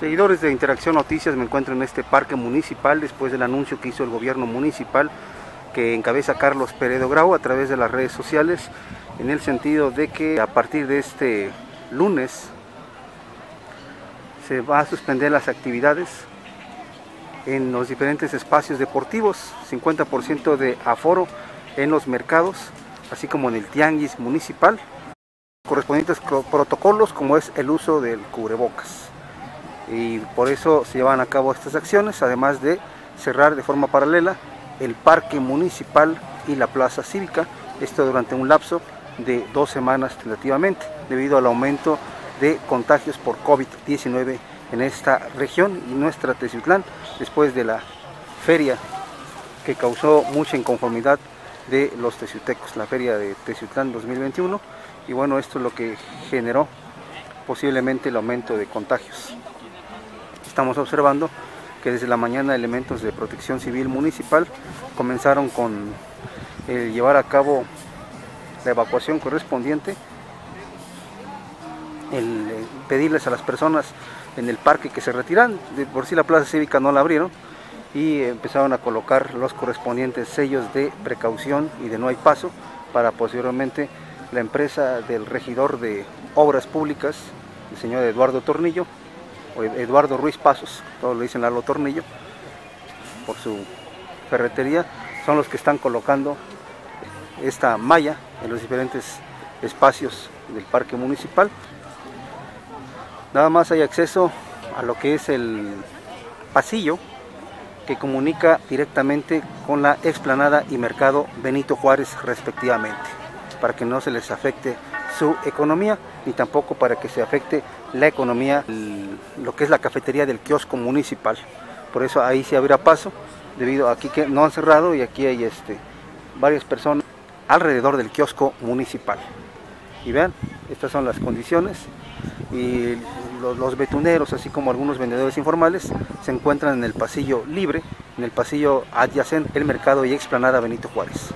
Seguidores de Interacción Noticias, me encuentro en este parque municipal después del anuncio que hizo el gobierno municipal que encabeza Carlos Peredo Grau a través de las redes sociales en el sentido de que a partir de este lunes se va a suspender las actividades en los diferentes espacios deportivos, 50% de aforo en los mercados, así como en el tianguis municipal, correspondientes protocolos como es el uso del cubrebocas. Y por eso se llevan a cabo estas acciones, además de cerrar de forma paralela el parque municipal y la plaza cívica, esto durante un lapso de dos semanas tentativamente, debido al aumento de contagios por COVID-19 en esta región y nuestra Teciutlán, después de la feria que causó mucha inconformidad de los teciutecos, la feria de Teciutlán 2021, y bueno, esto es lo que generó posiblemente el aumento de contagios. Estamos observando que desde la mañana elementos de protección civil municipal comenzaron con eh, llevar a cabo la evacuación correspondiente, el eh, pedirles a las personas en el parque que se retiran, de por sí la plaza cívica no la abrieron y empezaron a colocar los correspondientes sellos de precaución y de no hay paso para posteriormente la empresa del regidor de obras públicas, el señor Eduardo Tornillo, Eduardo Ruiz Pasos, todos lo dicen Lalo Tornillo, por su ferretería, son los que están colocando esta malla en los diferentes espacios del parque municipal. Nada más hay acceso a lo que es el pasillo que comunica directamente con la explanada y mercado Benito Juárez respectivamente, para que no se les afecte su economía ni tampoco para que se afecte la economía, lo que es la cafetería del kiosco municipal. Por eso ahí se abrirá paso, debido a que no han cerrado y aquí hay este, varias personas alrededor del kiosco municipal. Y vean, estas son las condiciones y los, los, betuneros, así como algunos vendedores informales, se encuentran en el pasillo libre, en el pasillo adyacente el mercado y explanada Benito Juárez.